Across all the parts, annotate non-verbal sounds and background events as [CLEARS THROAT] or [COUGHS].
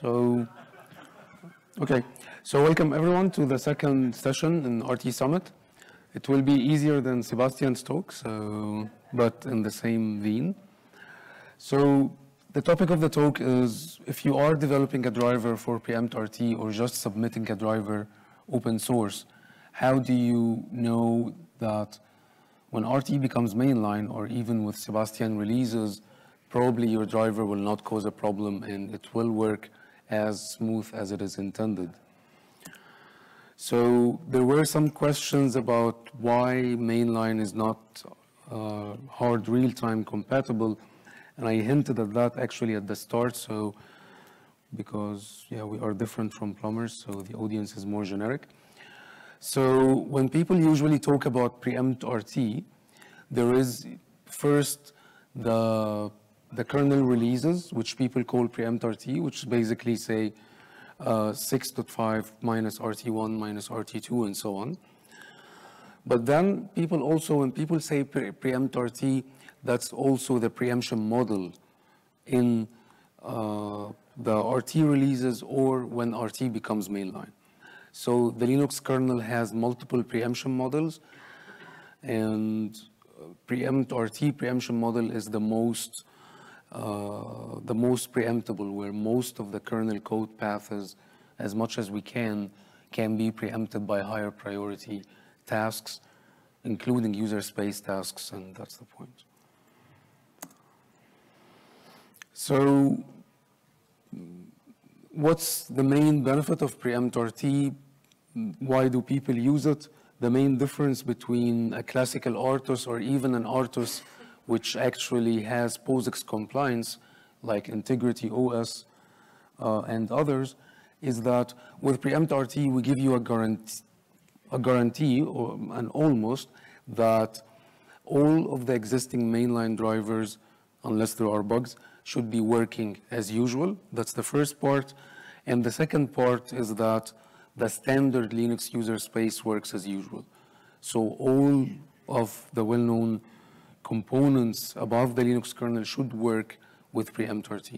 So, okay. So welcome everyone to the second session in RT Summit. It will be easier than Sebastian's talk, uh, so, but in the same vein. So the topic of the talk is if you are developing a driver for Preempt RT or just submitting a driver open source, how do you know that when RT becomes mainline or even with Sebastian releases, probably your driver will not cause a problem and it will work as smooth as it is intended. So there were some questions about why mainline is not uh, hard real-time compatible, and I hinted at that actually at the start. So because yeah, we are different from plumbers, so the audience is more generic. So when people usually talk about preempt RT, there is first the the kernel releases, which people call preempt RT, which basically say uh, 6.5 minus RT1 minus RT2 and so on. But then people also, when people say pre preempt RT, that's also the preemption model in uh, the RT releases or when RT becomes mainline. So the Linux kernel has multiple preemption models and preempt RT preemption model is the most uh, the most preemptable, where most of the kernel code paths, as much as we can, can be preempted by higher priority tasks, including user space tasks, and that's the point. So what's the main benefit of preempt RT? Why do people use it? The main difference between a classical RTOS or even an RTOS which actually has POSIX compliance, like Integrity OS uh, and others, is that with Preempt RT, we give you a guarantee, a guarantee or an almost that all of the existing mainline drivers, unless there are bugs, should be working as usual. That's the first part. And the second part is that the standard Linux user space works as usual. So all of the well-known components above the Linux kernel should work with preempt RT.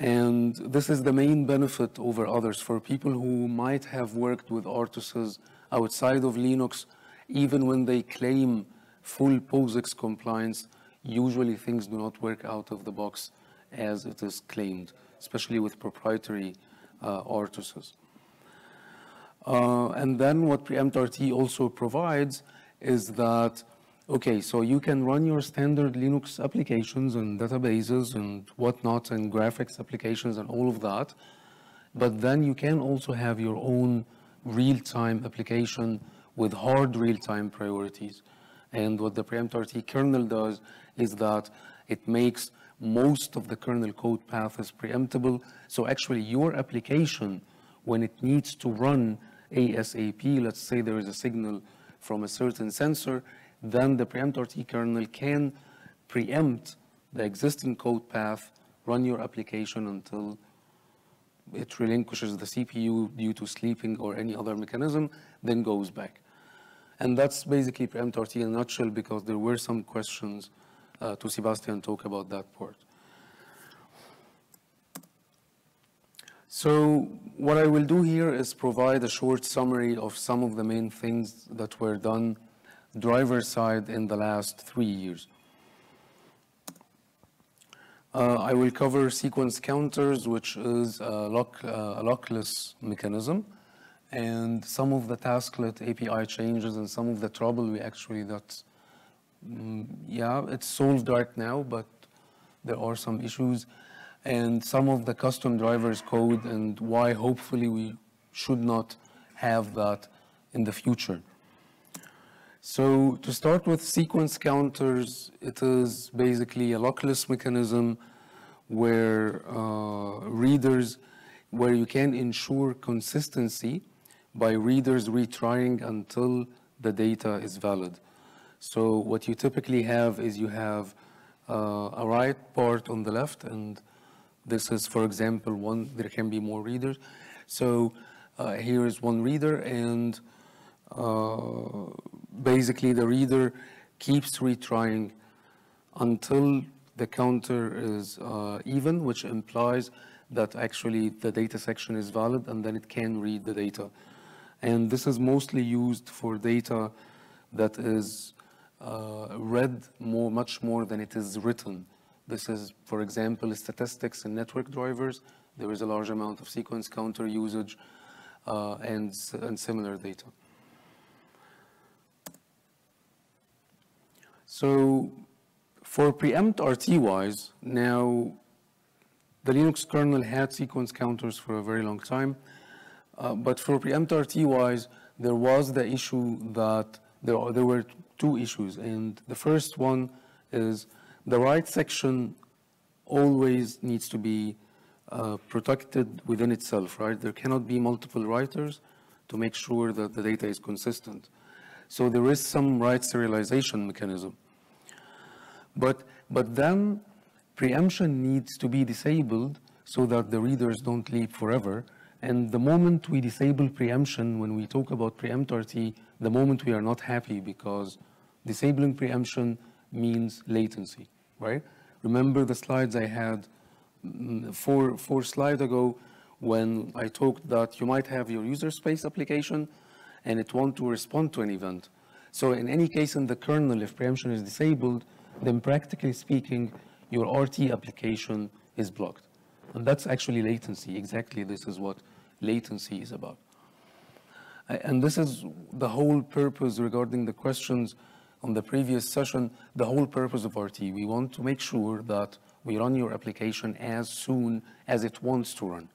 And this is the main benefit over others for people who might have worked with RTOSes outside of Linux, even when they claim full POSIX compliance, usually things do not work out of the box as it is claimed, especially with proprietary uh. Uh, and then what preempt RT also provides is that Okay, so you can run your standard Linux applications and databases and whatnot and graphics applications and all of that. But then you can also have your own real-time application with hard real-time priorities. And what the preempt RT kernel does is that it makes most of the kernel code paths preemptible. So actually your application, when it needs to run ASAP, let's say there is a signal from a certain sensor, then the preempt kernel can preempt the existing code path, run your application until it relinquishes the CPU due to sleeping or any other mechanism, then goes back. And that's basically preempt RT in a nutshell because there were some questions uh, to Sebastian talk about that part. So what I will do here is provide a short summary of some of the main things that were done driver side in the last three years. Uh, I will cover sequence counters, which is a, lock, uh, a lockless mechanism, and some of the tasklet API changes and some of the trouble we actually that, mm, yeah, it's solved right now, but there are some issues, and some of the custom drivers code and why hopefully we should not have that in the future. So to start with sequence counters, it is basically a lockless mechanism where uh, readers, where you can ensure consistency by readers retrying until the data is valid. So what you typically have is you have uh, a write part on the left, and this is, for example, one, there can be more readers. So uh, here is one reader, and uh, basically the reader keeps retrying until the counter is uh, even, which implies that actually the data section is valid and then it can read the data. And this is mostly used for data that is uh, read more, much more than it is written. This is, for example, statistics and network drivers. There is a large amount of sequence counter usage uh, and, and similar data. So for preempt RT-wise, now the Linux kernel had sequence counters for a very long time, uh, but for preempt RT-wise, there was the issue that there, there were two issues. And the first one is the write section always needs to be uh, protected within itself, right? There cannot be multiple writers to make sure that the data is consistent. So there is some write serialization mechanism. But, but then preemption needs to be disabled so that the readers don't leap forever. And the moment we disable preemption, when we talk about preempt the moment we are not happy because disabling preemption means latency, right? Remember the slides I had mm, four, four slides ago when I talked that you might have your user space application and it want to respond to an event. So in any case in the kernel, if preemption is disabled, then practically speaking, your RT application is blocked. And that's actually latency. Exactly this is what latency is about. And this is the whole purpose regarding the questions on the previous session, the whole purpose of RT. We want to make sure that we run your application as soon as it wants to run.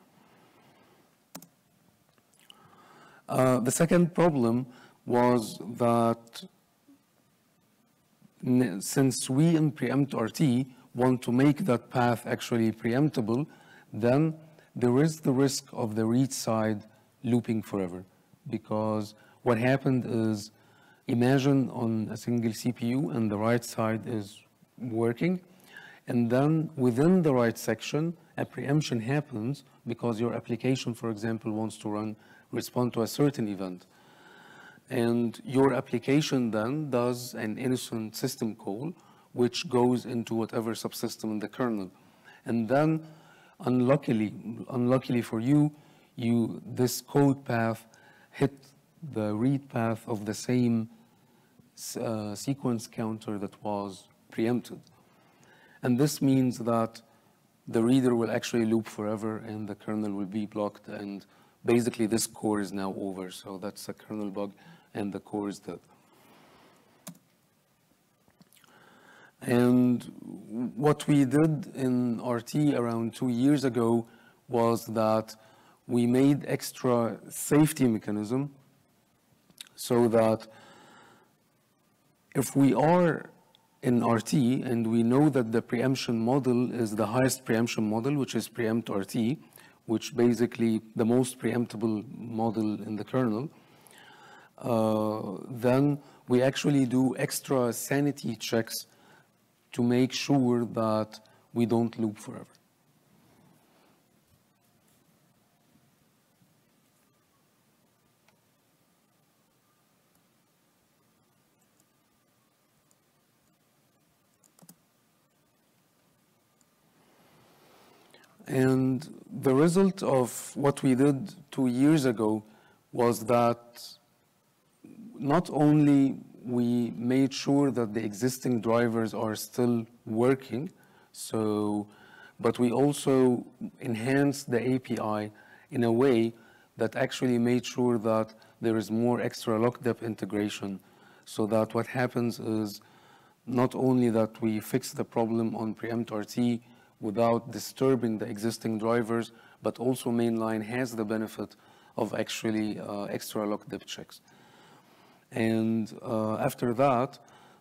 Uh, the second problem was that since we in preempt RT want to make that path actually preemptible, then there is the risk of the read side looping forever. Because what happened is imagine on a single CPU and the write side is working and then within the write section a preemption happens because your application for example wants to run respond to a certain event and your application then does an innocent system call which goes into whatever subsystem in the kernel and then unluckily unluckily for you you this code path hit the read path of the same uh, sequence counter that was preempted. And this means that the reader will actually loop forever and the kernel will be blocked and basically this core is now over. So that's a kernel bug and the core is dead. And what we did in RT around two years ago was that we made extra safety mechanism so that if we are in RT and we know that the preemption model is the highest preemption model, which is preempt RT, which basically the most preemptible model in the kernel, uh, then we actually do extra sanity checks to make sure that we don't loop forever. And the result of what we did two years ago was that not only we made sure that the existing drivers are still working, so, but we also enhanced the API in a way that actually made sure that there is more extra lockdep integration so that what happens is not only that we fix the problem on preempt RT without disturbing the existing drivers, but also mainline has the benefit of actually uh, extra lockdep checks. And uh, after that,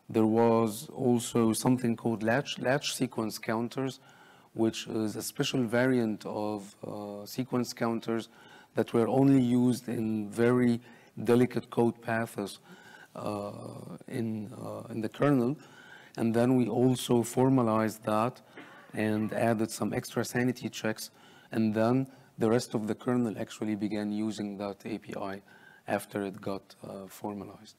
there was also something called latch, latch sequence counters, which is a special variant of uh, sequence counters that were only used in very delicate code paths uh, in, uh, in the kernel. And then we also formalized that and added some extra sanity checks. And then the rest of the kernel actually began using that API after it got uh, formalized.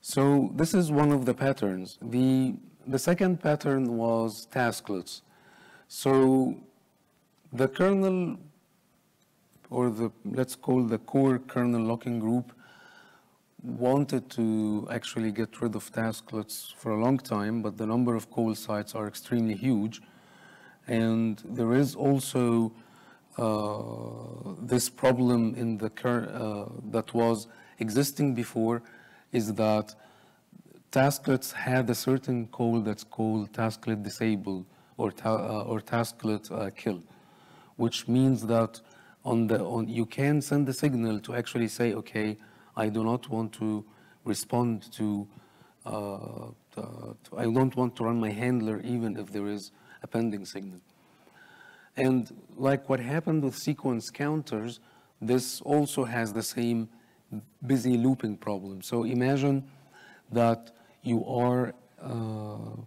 So this is one of the patterns. The, the second pattern was tasklets. So the kernel or the, let's call the core kernel locking group, wanted to actually get rid of tasklets for a long time, but the number of call sites are extremely huge. And there is also uh, this problem in the uh, that was existing before is that tasklets had a certain call that's called tasklet disable or, ta uh, or tasklet uh, kill, which means that on the on you can send the signal to actually say, okay, I do not want to respond to, uh, to I don't want to run my handler even if there is a pending signal. And like what happened with sequence counters, this also has the same busy looping problem. So imagine that you are uh,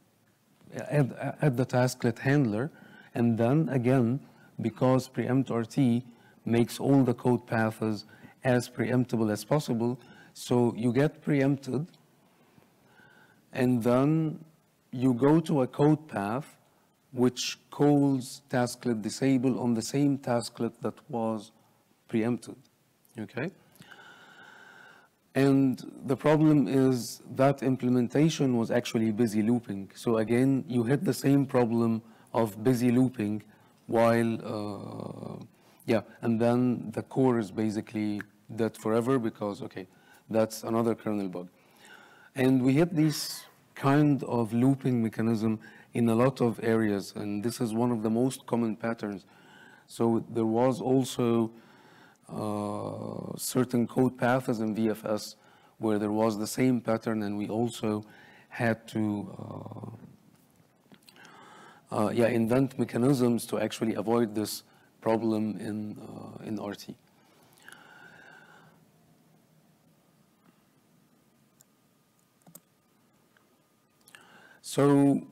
at, at, the tasklet handler, and then again, because preempt RT makes all the code paths as preemptible as possible, so you get preempted, and then you go to a code path which calls tasklet disable on the same tasklet that was preempted, okay? And the problem is that implementation was actually busy looping. So again, you hit the same problem of busy looping while, uh, yeah, and then the core is basically dead forever because, okay, that's another kernel bug. And we hit this kind of looping mechanism in a lot of areas, and this is one of the most common patterns. So there was also uh, certain code paths in VFS where there was the same pattern, and we also had to uh, uh, yeah, invent mechanisms to actually avoid this problem in, uh, in RT. So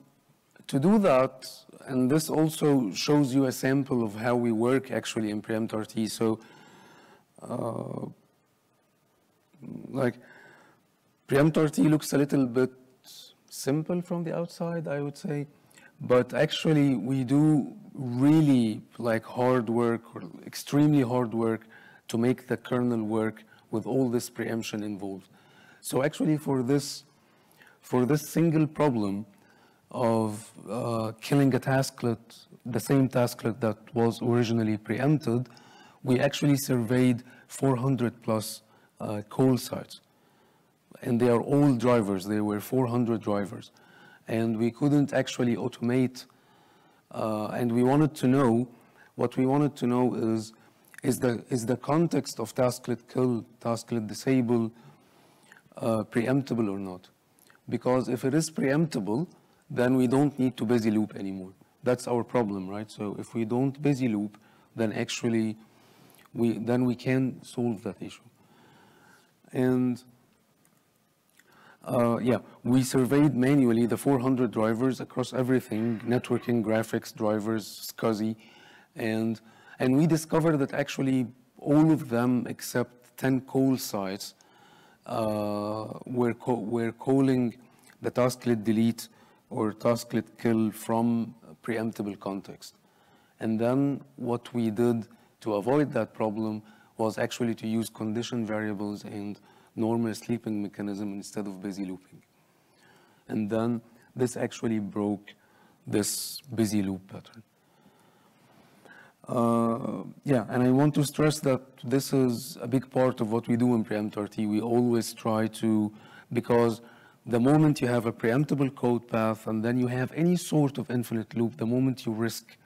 to do that, and this also shows you a sample of how we work actually in preempt RT. So, uh, like, preempt RT looks a little bit simple from the outside, I would say, but actually we do really like hard work or extremely hard work to make the kernel work with all this preemption involved. So actually for this, for this single problem, of uh, killing a tasklet, the same tasklet that was originally preempted, we actually surveyed 400 plus uh, call sites. And they are all drivers. There were 400 drivers. And we couldn't actually automate. Uh, and we wanted to know, what we wanted to know is, is the, is the context of tasklet kill, tasklet disable, uh, preemptible or not? Because if it is preemptible, then we don't need to busy loop anymore. That's our problem, right? So if we don't busy loop, then actually we then we can solve that issue. And uh, yeah, we surveyed manually the 400 drivers across everything, networking, graphics, drivers, SCSI, and, and we discovered that actually all of them except 10 call sites uh, were, were calling the tasklet delete or tasklet kill from preemptible context. And then what we did to avoid that problem was actually to use condition variables and normal sleeping mechanism instead of busy looping. And then this actually broke this busy loop pattern. Uh, yeah, and I want to stress that this is a big part of what we do in PreemptRT. We always try to, because the moment you have a preemptible code path and then you have any sort of infinite loop, the moment you risk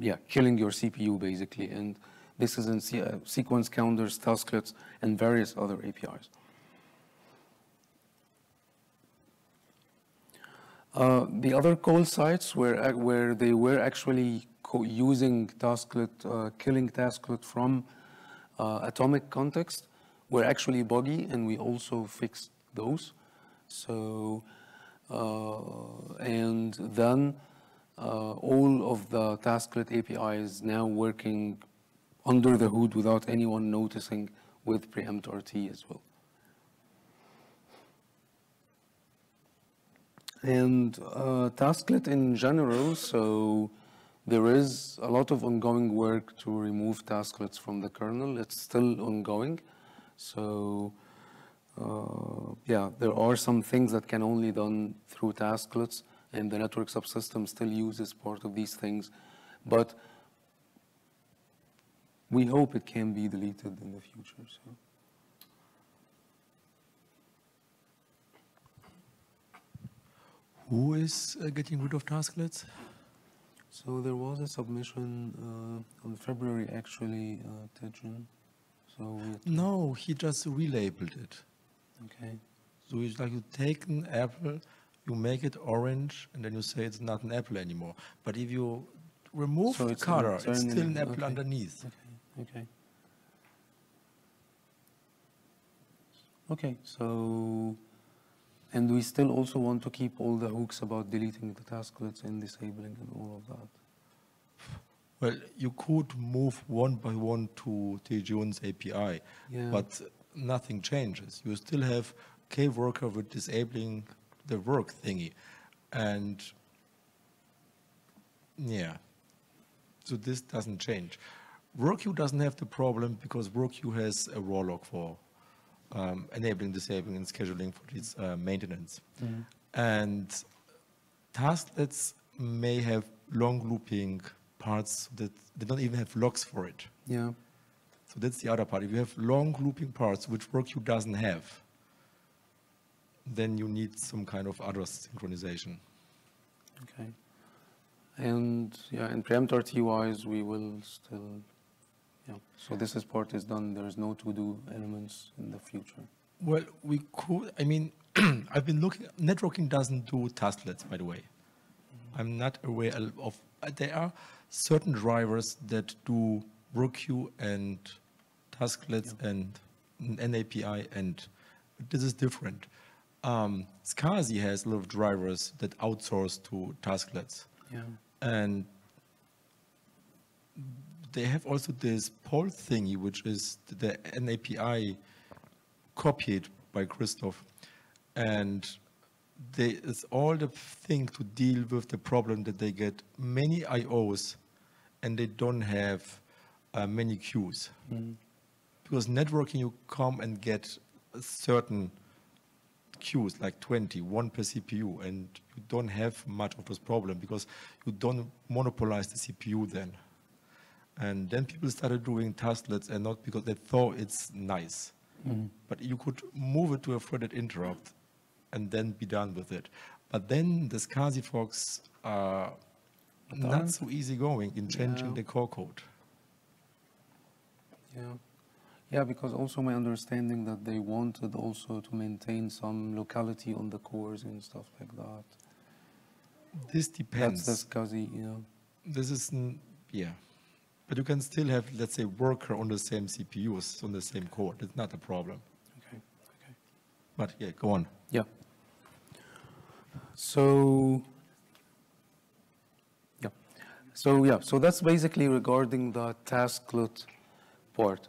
yeah, killing your CPU basically. And this is in uh, sequence counters, tasklets, and various other APIs. Uh, the other call sites where, where they were actually using tasklet, uh, killing tasklet from uh, atomic context were actually buggy, and we also fixed those. So, uh, and then uh, all of the Tasklet API is now working under the hood without anyone noticing with Preempt RT as well. And uh, Tasklet in general, so there is a lot of ongoing work to remove tasklets from the kernel. It's still ongoing. So uh, yeah, there are some things that can only done through tasklets, and the network subsystem still uses part of these things. But we hope it can be deleted in the future. So. Who is uh, getting rid of tasklets? So there was a submission uh, on February, actually, uh, Tejun. So no, he just relabeled it. Okay. So it's like you take an apple, you make it orange, and then you say it's not an apple anymore. But if you remove so the color, it's still an apple okay. underneath. Okay. Okay. Okay. So, and we still also want to keep all the hooks about deleting the tasklets and disabling and all of that. Well, you could move one by one to Tejun's API, yeah. but nothing changes. You still have Kworker with disabling the work thingy. And yeah, so this doesn't change. WorkQ doesn't have the problem because WorkQ has a raw lock for um, enabling, disabling, and scheduling for its uh, maintenance. Mm -hmm. And tasklets may have long looping parts that they don't even have logs for it. Yeah. So that's the other part. If you have long looping parts, which WorkQ doesn't have, then you need some kind of other synchronization. Okay. And yeah, in preempt-RT wise, we will still, yeah. So this is part is done. There is no to-do elements in the future. Well, we could, I mean, [CLEARS THROAT] I've been looking, networking doesn't do tasklets, by the way. Mm -hmm. I'm not aware of, there are certain drivers that do WorkQ and tasklets yeah. and NAPI, and this is different. Um, SCSI has a lot of drivers that outsource to tasklets. Yeah. And they have also this poll thingy, which is the NAPI copied by Christoph. And they, it's all the thing to deal with the problem that they get many IOs and they don't have uh, many queues. Mm. Because networking, you come and get certain queues, like 20, one per CPU, and you don't have much of this problem because you don't monopolize the CPU then. And then people started doing tasklets and not because they thought it's nice. Mm. But you could move it to a threaded interrupt and then be done with it. But then the SCSI folks are not so easy going in changing yeah. the core code. Yeah. Yeah, because also my understanding that they wanted also to maintain some locality on the cores and stuff like that. This depends. That's the SCSI, know. This is, yeah. But you can still have, let's say, worker on the same CPUs, on the same core. That's not a problem. Okay, okay. But yeah, go on. Yeah. So, yeah. So, yeah, so that's basically regarding the tasklet part.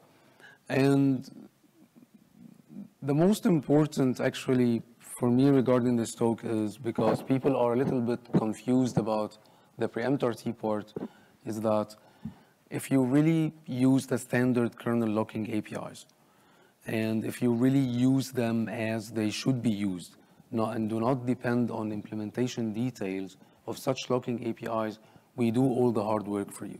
And the most important actually for me regarding this talk is because people are a little bit confused about the preempt-RT part is that if you really use the standard kernel locking APIs, and if you really use them as they should be used, not, and do not depend on implementation details of such locking APIs, we do all the hard work for you.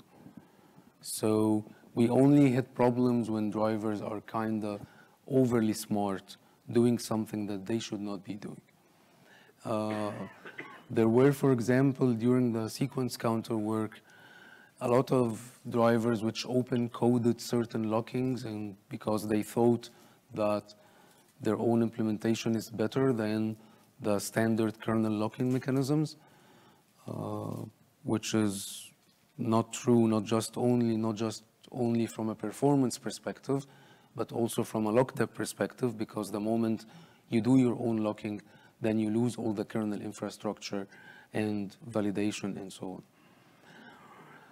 So we only hit problems when drivers are kind of overly smart, doing something that they should not be doing. Uh, there were, for example, during the sequence counter work, a lot of drivers which open coded certain lockings and because they thought that their own implementation is better than the standard kernel locking mechanisms, uh, which is not true, not just only, not just only from a performance perspective, but also from a lockdep perspective, because the moment you do your own locking, then you lose all the kernel infrastructure and validation and so on.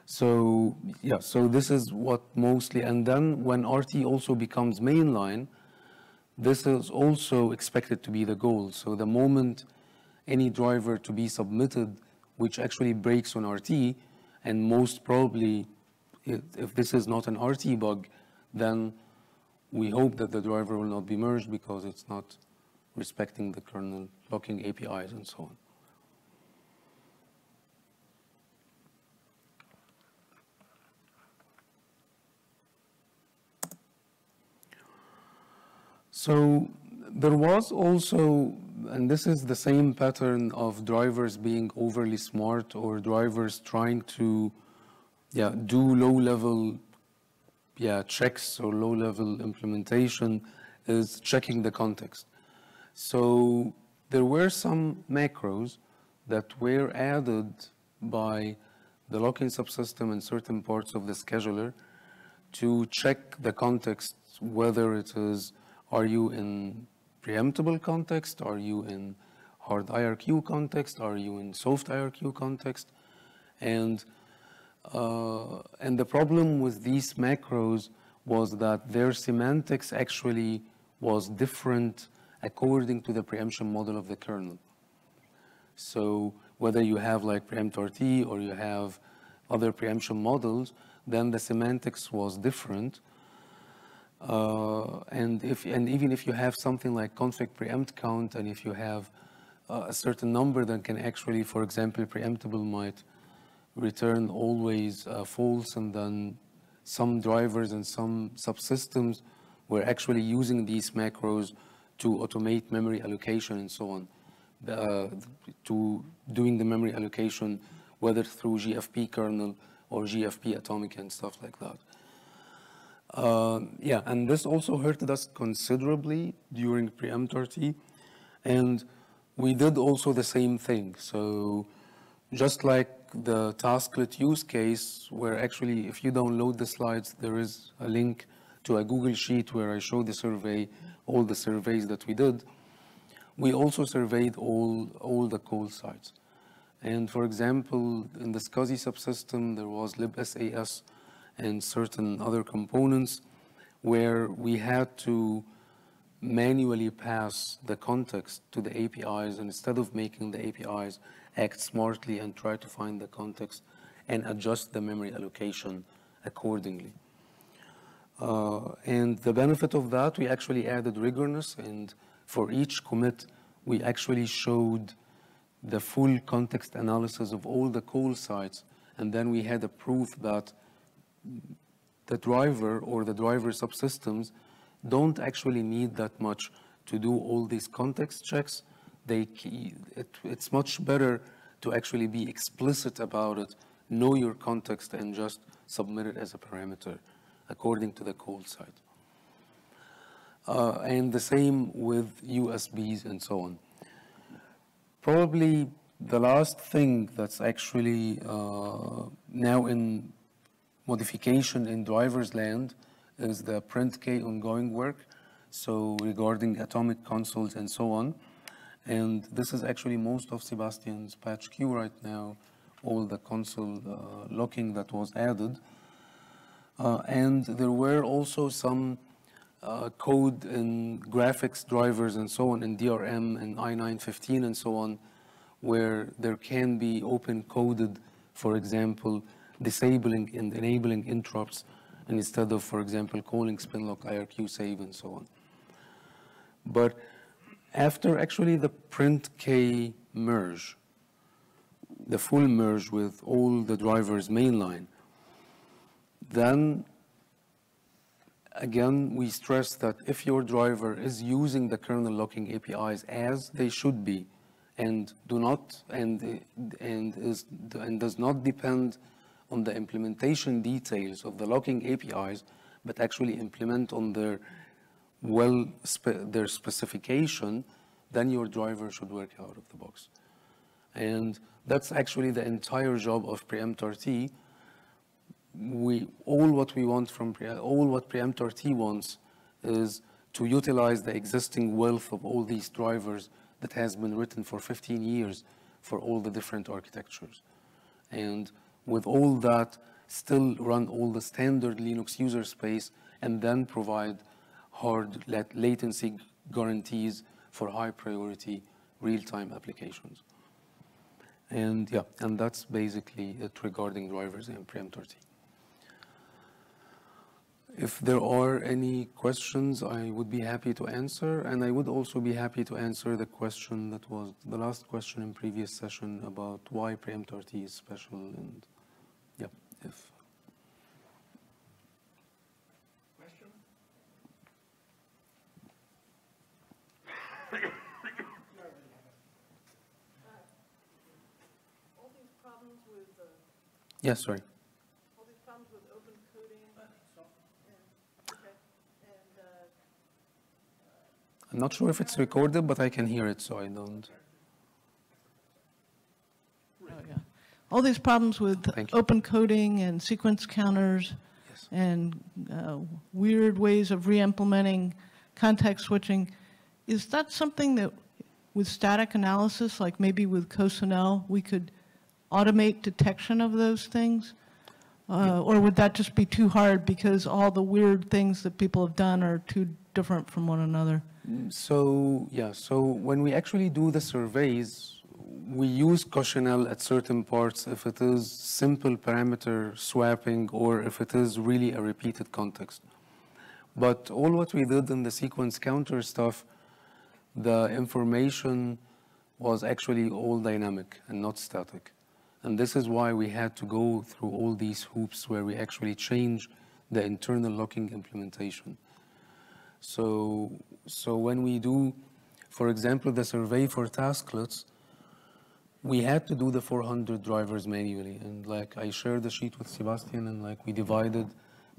So yeah, so this is what mostly, and then when RT also becomes mainline, this is also expected to be the goal. So the moment any driver to be submitted which actually breaks on RT, and most probably, if, this is not an RT bug, then we hope that the driver will not be merged because it's not respecting the kernel locking APIs and so on. So there was also, and this is the same pattern of drivers being overly smart or drivers trying to yeah, do low-level yeah, checks or low-level implementation is checking the context. So there were some macros that were added by the locking subsystem in certain parts of the scheduler to check the context, whether it is, are you in preemptible context? Are you in hard IRQ context? Are you in soft IRQ context? And, uh, and the problem with these macros was that their semantics actually was different according to the preemption model of the kernel. So whether you have like preempt-RT or you have other preemption models, then the semantics was different. Uh, and if and even if you have something like config preempt count, and if you have uh, a certain number that can actually, for example, preemptible might return always uh, false, and then some drivers and some subsystems were actually using these macros to automate memory allocation and so on, uh, to doing the memory allocation whether through GFP kernel or GFP atomic and stuff like that. Uh, yeah, and this also hurted us considerably during preempt-RT. And we did also the same thing. So just like the tasklet use case, where actually if you download the slides, there is a link to a Google Sheet where I show the survey, all the surveys that we did. We also surveyed all, all the call sites. And for example, in the SCSI subsystem, there was libsas, and certain other components where we had to manually pass the context to the APIs and instead of making the APIs act smartly and try to find the context and adjust the memory allocation accordingly. Uh, and the benefit of that, we actually added rigorousness and for each commit, we actually showed the full context analysis of all the call sites and then we had a proof that the driver or the driver subsystems don't actually need that much to do all these context checks. They, it, it's much better to actually be explicit about it, know your context, and just submit it as a parameter according to the call site. Uh, and the same with USBs and so on. Probably the last thing that's actually uh, now in modification in driver's land is the printk ongoing work, so regarding atomic consoles and so on. And this is actually most of Sebastian's patch queue right now, all the console uh, locking that was added. Uh, and there were also some uh, code in graphics drivers and so on in DRM and i915 and so on, where there can be open coded, for example, disabling and enabling interrupts and instead of, for example, calling spinlock IRQ save and so on. But after actually the printk merge, the full merge with all the drivers mainline, then again, we stress that if your driver is using the kernel locking APIs as they should be, and do not and and is and does not depend on the implementation details of the locking APIs, but actually implement on their well spe their specification, then your driver should work out of the box. And that's actually the entire job of preempt-RT. We all what we want from pre all what preempt-RT wants is to utilize the existing wealth of all these drivers that has been written for 15 years for all the different architectures. And with all that, still run all the standard Linux user space and then provide hard latency guarantees for high priority real-time applications. And yeah, and that's basically it regarding drivers and preempt-RT. If there are any questions, I would be happy to answer, and I would also be happy to answer the question that was the last question in previous session about why preempt-RT is special, and if [COUGHS] All these problems with, uh, Yes, sorry. all these problems with open coding. and- okay, And, uh, I'm not sure if it's recorded, but I can hear it, so I don't. oh, yeah. All these problems with open coding and sequence counters Yes. and uh, weird ways of re-implementing context switching, is that something that with static analysis, like maybe with Coccinelle, we could automate detection of those things? Uh, Or would that just be too hard because all the weird things that people have done are too different from one another? So, yeah, so when we actually do the surveys, we use Coccinelle at certain parts if it is simple parameter swapping or if it is really a repeated context. But all what we did in the sequence counter stuff, the information was actually all dynamic and not static. And this is why we had to go through all these hoops where we actually change the internal locking implementation. So, so when we do, for example, the survey for tasklets, we had to do the 400 drivers manually. And like I shared the sheet with Sebastian and like we divided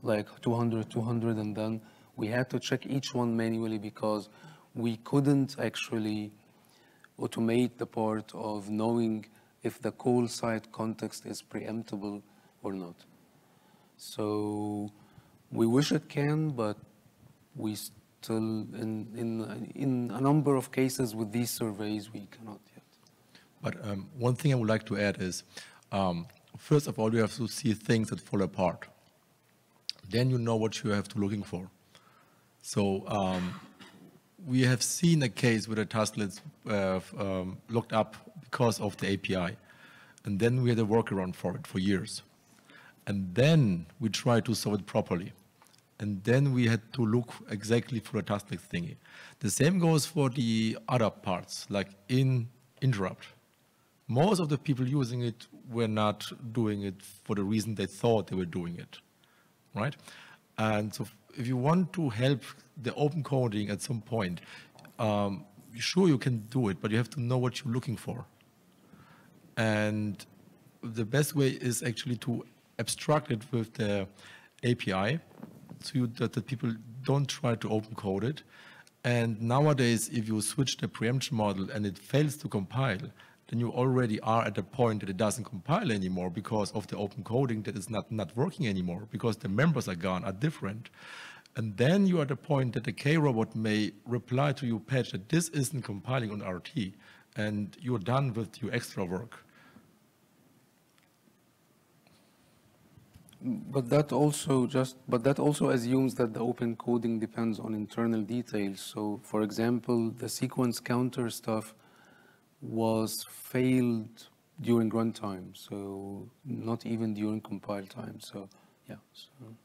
like 200, 200, and then we had to check each one manually because we couldn't actually automate the part of knowing if the call site context is preemptible or not. So we wish it can, but we still, in, in, in a number of cases with these surveys, we cannot. But um, one thing I would like to add is, um, first of all, you have to see things that fall apart. Then you know what you have to looking for. So um, we have seen a case where the tasklets uh, um, looked up because of the API. And then we had a workaround for it for years. And then we tried to solve it properly. And then we had to look exactly for a tasklet thingy. The same goes for the other parts, like in interrupt. Most of the people using it were not doing it for the reason they thought they were doing it, right? And so if you want to help the open coding at some point, um, sure you can do it, but you have to know what you're looking for. And the best way is actually to abstract it with the API so that the people don't try to open code it. And nowadays, if you switch the preemption model and it fails to compile, then you already are at the point that it doesn't compile anymore because of the open coding that is not, not working anymore because the members are gone, are different. And then you are at the point that the K-robot may reply to your patch that this isn't compiling on RT and you're done with your extra work. But that also just, but that also assumes that the open coding depends on internal details. So, for example, the sequence counter stuff was failed during runtime, so not even during compile time. So, yeah. So.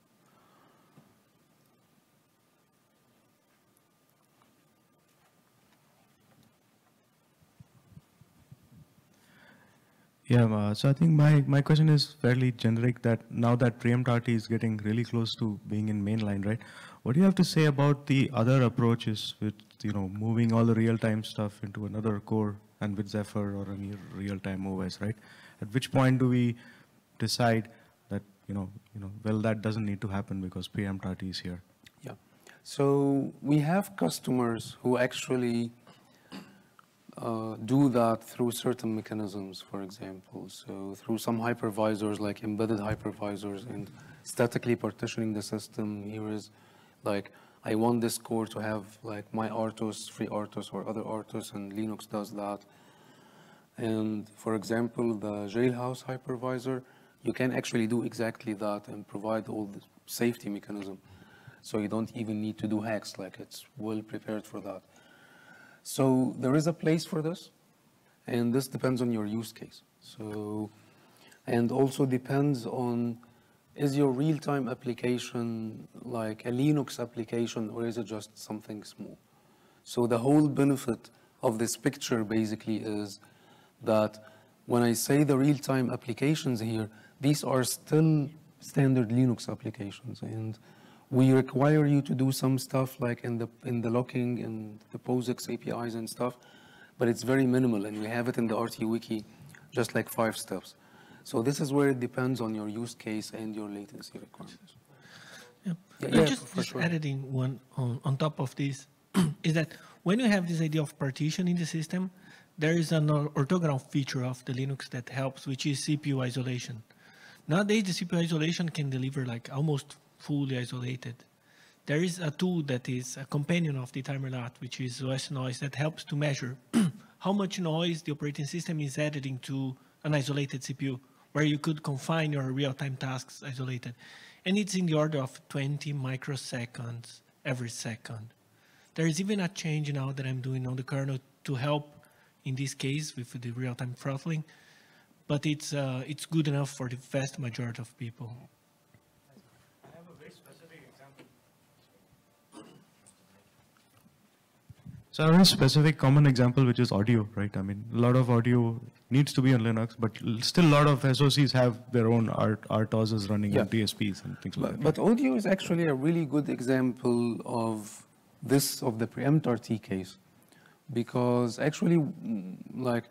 Yeah, uh, so I think my, my question is fairly generic that now that preempt RT is getting really close to being in mainline, right? What do you have to say about the other approaches with, you know, moving all the real-time stuff into another core and with Zephyr or any real-time OS, right? At which point do we decide that, you know, you know, well, that doesn't need to happen because preempt RT is here? Yeah. So we have customers who actually uh, do that through certain mechanisms, for example. So through some hypervisors, like embedded hypervisors and statically partitioning the system. Here is like, I want this core to have like my RTOS, free RTOS or other RTOS, and Linux does that. And for example, the jailhouse hypervisor, you can actually do exactly that and provide all the safety mechanism. So you don't even need to do hacks, like it's well prepared for that. So there is a place for this, and this depends on your use case. So, and also depends on is your real-time application like a Linux application or is it just something small? So the whole benefit of this picture basically is that when I say the real-time applications here, these are still standard Linux applications. And we require you to do some stuff like in the, in the locking and the POSIX APIs and stuff, but it's very minimal. And we have it in the RT Wiki, just like five steps. So this is where it depends on your use case and your latency requirements. Yeah. Yeah, yeah, just, just sure. editing one on, on top of this [CLEARS THROAT] is that when you have this idea of partition in the system, there is an orthogonal feature of the Linux that helps, which is CPU isolation. Nowadays, the CPU isolation can deliver like almost fully isolated. There is a tool that is a companion of the timer timerlat, which is osnoise, that helps to measure [CLEARS THROAT] how much noise the operating system is adding to an isolated CPU, where you could confine your real-time tasks isolated. And it's in the order of 20 microseconds every second. There is even a change now that I'm doing on the kernel to help in this case with the real-time throttling, but it's, uh, it's good enough for the vast majority of people. So I have a specific common example, which is audio, right? I mean, a lot of audio needs to be on Linux, but still a lot of SOCs have their own art, RTOSs running Yeah. on DSPs and things like But, that. but audio is actually a really good example of this, of the preempt RT case. Because actually, mm, like,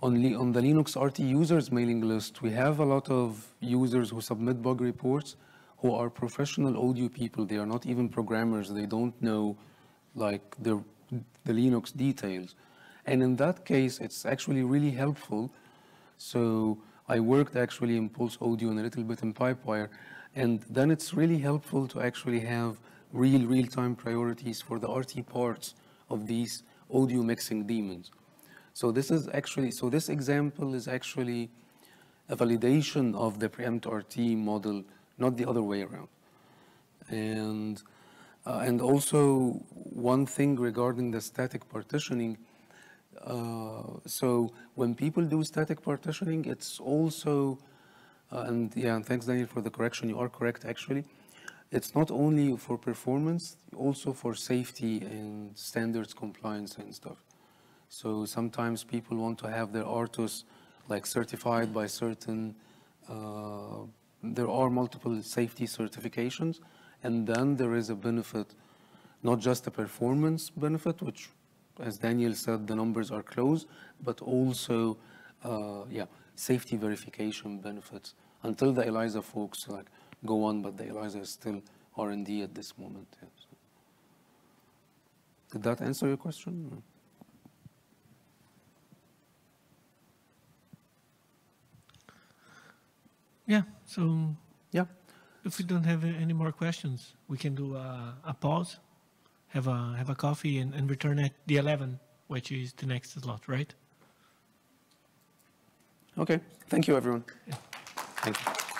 on, on the Linux RT users mailing list, we have a lot of users who submit bug reports who are professional audio people. They are not even programmers. They don't know, like, the, the Linux details. And in that case, it's actually really helpful so I worked actually in PulseAudio and a little bit in PipeWire. And then it's really helpful to actually have real, real-time priorities for the RT parts of these audio mixing daemons. So this is actually, so this example is actually a validation of the preempt RT model, not the other way around. And, uh, and also one thing regarding the static partitioning, uh, so when people do static partitioning, it's also, uh, and yeah, and thanks Daniel for the correction. You are correct actually. It's not only for performance, also for safety and standards compliance and stuff. So sometimes people want to have their RTOS like certified by certain, uh, there are multiple safety certifications, and then there is a benefit, not just a performance benefit, which, as Daniel said, the numbers are close, but also, uh, yeah, safety verification benefits until the ELISA folks like go on, but the ELISA is still R&D at this moment. Yeah, so. Did that answer your question? Yeah, so Yeah. If we don't have any more questions, we can do a, a pause, have a, have a coffee, and, and return at the 11, which is the next slot, right? Okay. Thank you, everyone. Thank you.